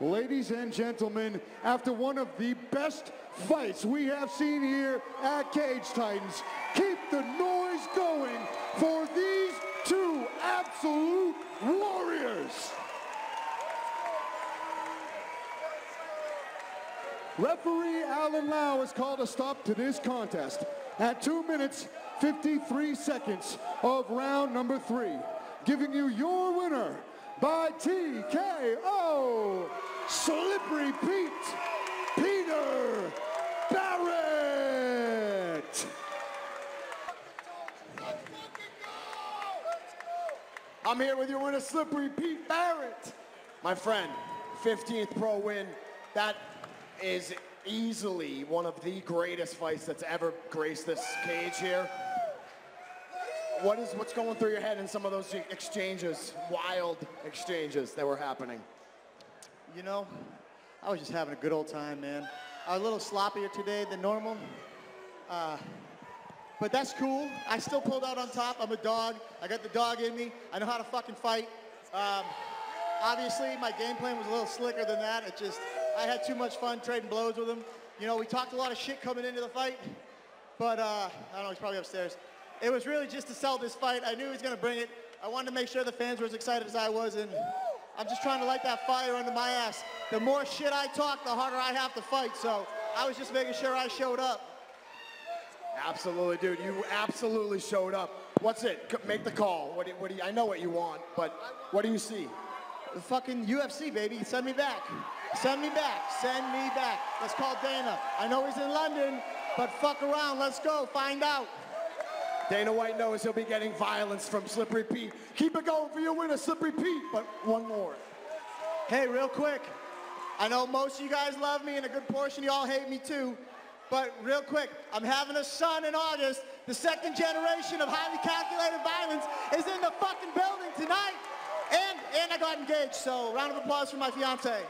Ladies and gentlemen, after one of the best fights we have seen here at Cage Titans, keep the noise going for these two absolute warriors. Referee Alan Lau has called a stop to this contest at 2 minutes 53 seconds of round number three, giving you your winner by TKO, Slippery Pete, Peter Barrett. I'm here with your winner, Slippery Pete Barrett. My friend, 15th pro win. That is easily one of the greatest fights that's ever graced this cage here. What is what's going through your head in some of those exchanges, wild exchanges that were happening? You know, I was just having a good old time, man. I was a little sloppier today than normal. Uh, but that's cool. I still pulled out on top. I'm a dog. I got the dog in me. I know how to fucking fight. Um, obviously, my game plan was a little slicker than that. It just, I had too much fun trading blows with him. You know, we talked a lot of shit coming into the fight, but uh, I don't know, he's probably upstairs. It was really just to sell this fight. I knew he was going to bring it. I wanted to make sure the fans were as excited as I was, and I'm just trying to light that fire under my ass. The more shit I talk, the harder I have to fight, so I was just making sure I showed up. Absolutely, dude. You absolutely showed up. What's it? Make the call. What do, you, what do you, I know what you want, but what do you see? The fucking UFC, baby. Send me back. Send me back. Send me back. Let's call Dana. I know he's in London, but fuck around. Let's go. Find out. Dana White knows he'll be getting violence from Slippery Pete. Keep it going for your winner, Slippery Pete, but one more. Hey, real quick. I know most of you guys love me and a good portion of y'all hate me too. But real quick, I'm having a son in August. The second generation of highly calculated violence is in the fucking building tonight. And, and I got engaged, so round of applause for my fiance.